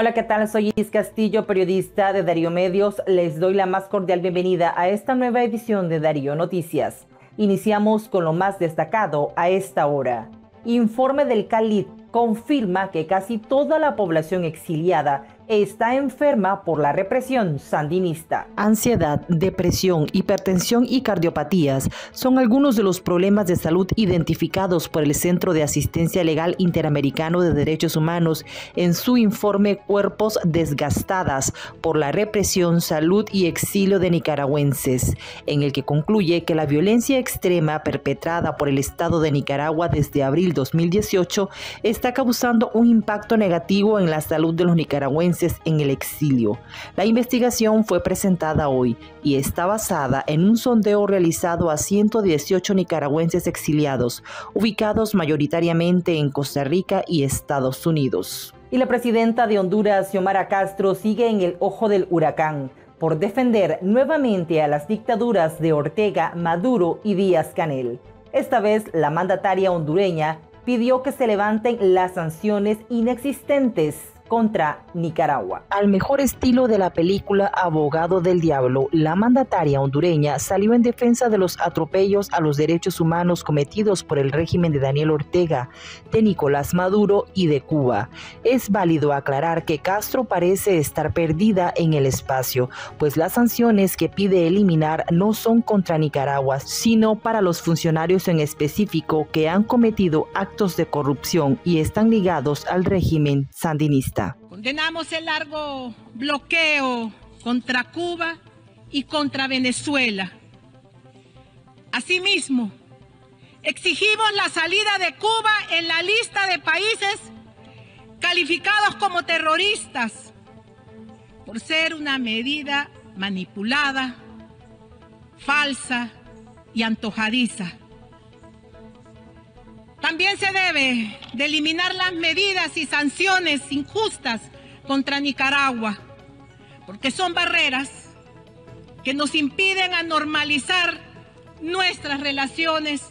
Hola, ¿qué tal? Soy Iris Castillo, periodista de Darío Medios. Les doy la más cordial bienvenida a esta nueva edición de Darío Noticias. Iniciamos con lo más destacado a esta hora. Informe del CALIT confirma que casi toda la población exiliada está enferma por la represión sandinista. Ansiedad, depresión, hipertensión y cardiopatías son algunos de los problemas de salud identificados por el Centro de Asistencia Legal Interamericano de Derechos Humanos en su informe Cuerpos desgastadas por la represión, salud y exilio de nicaragüenses, en el que concluye que la violencia extrema perpetrada por el Estado de Nicaragua desde abril 2018 está causando un impacto negativo en la salud de los nicaragüenses en el exilio. La investigación fue presentada hoy y está basada en un sondeo realizado a 118 nicaragüenses exiliados, ubicados mayoritariamente en Costa Rica y Estados Unidos. Y la presidenta de Honduras, Xiomara Castro, sigue en el ojo del huracán por defender nuevamente a las dictaduras de Ortega, Maduro y Díaz Canel. Esta vez la mandataria hondureña pidió que se levanten las sanciones inexistentes contra Nicaragua. Al mejor estilo de la película Abogado del Diablo, la mandataria hondureña salió en defensa de los atropellos a los derechos humanos cometidos por el régimen de Daniel Ortega, de Nicolás Maduro y de Cuba. Es válido aclarar que Castro parece estar perdida en el espacio, pues las sanciones que pide eliminar no son contra Nicaragua, sino para los funcionarios en específico que han cometido actos de corrupción y están ligados al régimen sandinista. Condenamos el largo bloqueo contra Cuba y contra Venezuela. Asimismo, exigimos la salida de Cuba en la lista de países calificados como terroristas por ser una medida manipulada, falsa y antojadiza. También se debe de eliminar las medidas y sanciones injustas contra Nicaragua, porque son barreras que nos impiden a normalizar nuestras relaciones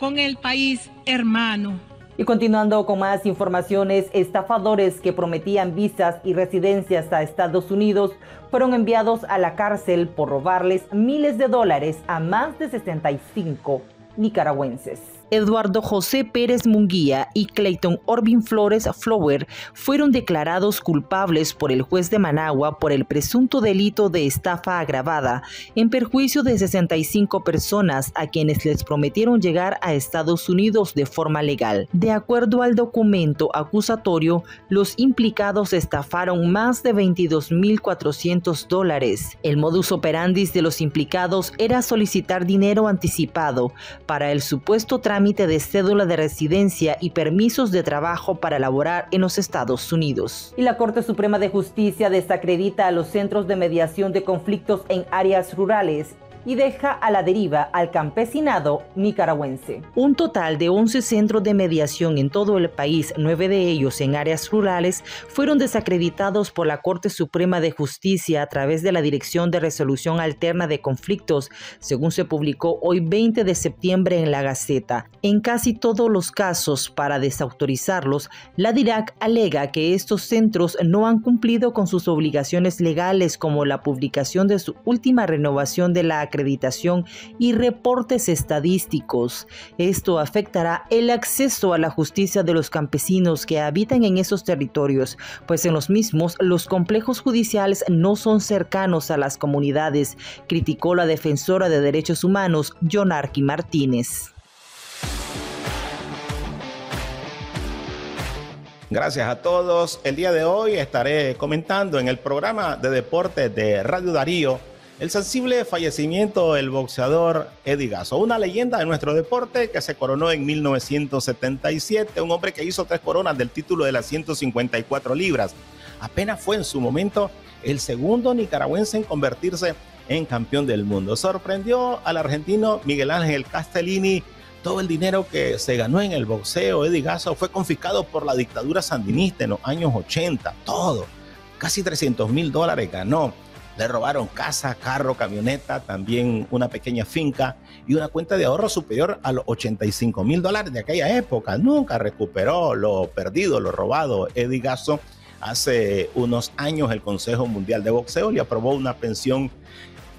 con el país hermano. Y continuando con más informaciones, estafadores que prometían visas y residencias a Estados Unidos fueron enviados a la cárcel por robarles miles de dólares a más de 65 nicaragüenses. Eduardo José Pérez Munguía y Clayton Orbin Flores Flower fueron declarados culpables por el juez de Managua por el presunto delito de estafa agravada en perjuicio de 65 personas a quienes les prometieron llegar a Estados Unidos de forma legal. De acuerdo al documento acusatorio, los implicados estafaron más de 22.400 dólares. El modus operandi de los implicados era solicitar dinero anticipado para el supuesto trámite de cédula de residencia y permisos de trabajo para laborar en los Estados Unidos. Y la Corte Suprema de Justicia desacredita a los centros de mediación de conflictos en áreas rurales y deja a la deriva al campesinado nicaragüense. Un total de 11 centros de mediación en todo el país, nueve de ellos en áreas rurales, fueron desacreditados por la Corte Suprema de Justicia a través de la Dirección de Resolución Alterna de Conflictos, según se publicó hoy 20 de septiembre en la Gaceta. En casi todos los casos, para desautorizarlos, la DIRAC alega que estos centros no han cumplido con sus obligaciones legales como la publicación de su última renovación de la acreditación acreditación y reportes estadísticos. Esto afectará el acceso a la justicia de los campesinos que habitan en esos territorios, pues en los mismos los complejos judiciales no son cercanos a las comunidades, criticó la defensora de derechos humanos, Jonarqui Martínez. Gracias a todos. El día de hoy estaré comentando en el programa de deportes de Radio Darío el sensible fallecimiento del boxeador Eddie Gasso, una leyenda de nuestro deporte que se coronó en 1977, un hombre que hizo tres coronas del título de las 154 libras. Apenas fue en su momento el segundo nicaragüense en convertirse en campeón del mundo. Sorprendió al argentino Miguel Ángel Castellini. Todo el dinero que se ganó en el boxeo, Eddie Gasso, fue confiscado por la dictadura sandinista en los años 80. Todo. Casi 300 mil dólares ganó. Le robaron casa, carro, camioneta, también una pequeña finca y una cuenta de ahorro superior a los 85 mil dólares de aquella época. Nunca recuperó lo perdido, lo robado. Eddie Gasso Hace unos años el Consejo Mundial de Boxeo le aprobó una pensión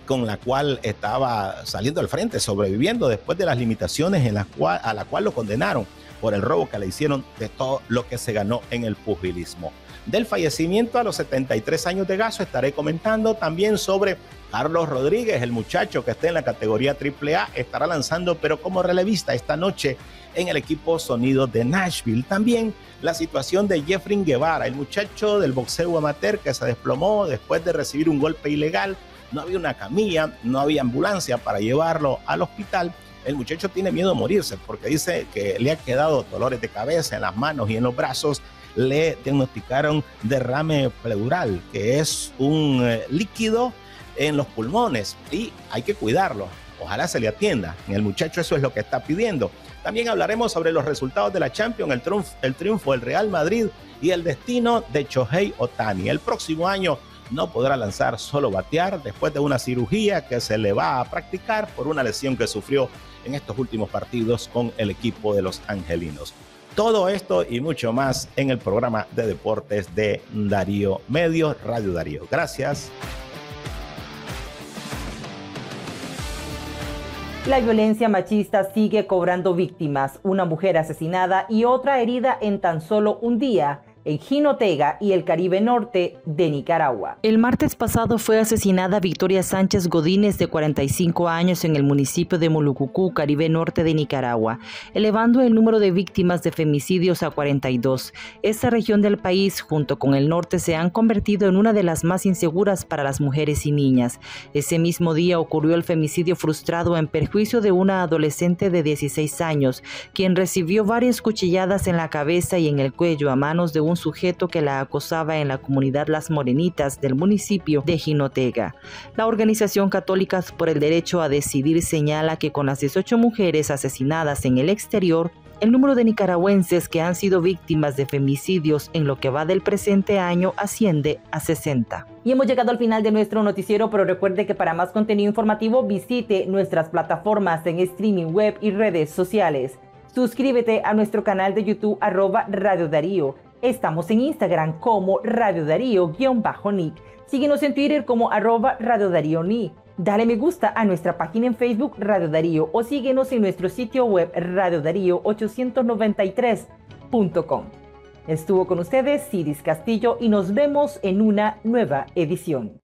con la cual estaba saliendo al frente, sobreviviendo después de las limitaciones en cual, a la cual lo condenaron por el robo que le hicieron de todo lo que se ganó en el pugilismo. Del fallecimiento a los 73 años de Gaso estaré comentando también sobre Carlos Rodríguez, el muchacho que está en la categoría AAA, estará lanzando pero como relevista esta noche en el equipo sonido de Nashville. También la situación de Jeffrey Guevara, el muchacho del boxeo amateur que se desplomó después de recibir un golpe ilegal no había una camilla, no había ambulancia para llevarlo al hospital. El muchacho tiene miedo a morirse porque dice que le ha quedado dolores de cabeza en las manos y en los brazos. Le diagnosticaron derrame pleural, que es un eh, líquido en los pulmones y hay que cuidarlo. Ojalá se le atienda. El muchacho eso es lo que está pidiendo. También hablaremos sobre los resultados de la Champions, el triunfo, el triunfo del Real Madrid y el destino de Chohei Otani. El próximo año no podrá lanzar solo batear después de una cirugía que se le va a practicar por una lesión que sufrió en estos últimos partidos con el equipo de los Angelinos. Todo esto y mucho más en el programa de deportes de Darío Medio, Radio Darío. Gracias. La violencia machista sigue cobrando víctimas, una mujer asesinada y otra herida en tan solo un día en Jinotega y el Caribe Norte de Nicaragua. El martes pasado fue asesinada Victoria Sánchez Godínez, de 45 años, en el municipio de Molucucú, Caribe Norte de Nicaragua, elevando el número de víctimas de femicidios a 42. Esta región del país, junto con el norte, se han convertido en una de las más inseguras para las mujeres y niñas. Ese mismo día ocurrió el femicidio frustrado en perjuicio de una adolescente de 16 años, quien recibió varias cuchilladas en la cabeza y en el cuello a manos de un un sujeto que la acosaba en la comunidad Las Morenitas del municipio de Jinotega. La Organización Católica por el Derecho a Decidir señala que con las 18 mujeres asesinadas en el exterior, el número de nicaragüenses que han sido víctimas de femicidios en lo que va del presente año asciende a 60. Y hemos llegado al final de nuestro noticiero, pero recuerde que para más contenido informativo visite nuestras plataformas en streaming web y redes sociales. Suscríbete a nuestro canal de YouTube arroba Radio Darío Estamos en Instagram como Radio Darío-Nick. Síguenos en Twitter como arroba Radio Darío Ni. Dale me gusta a nuestra página en Facebook Radio Darío o síguenos en nuestro sitio web radiodarío893.com. Estuvo con ustedes Ciris Castillo y nos vemos en una nueva edición.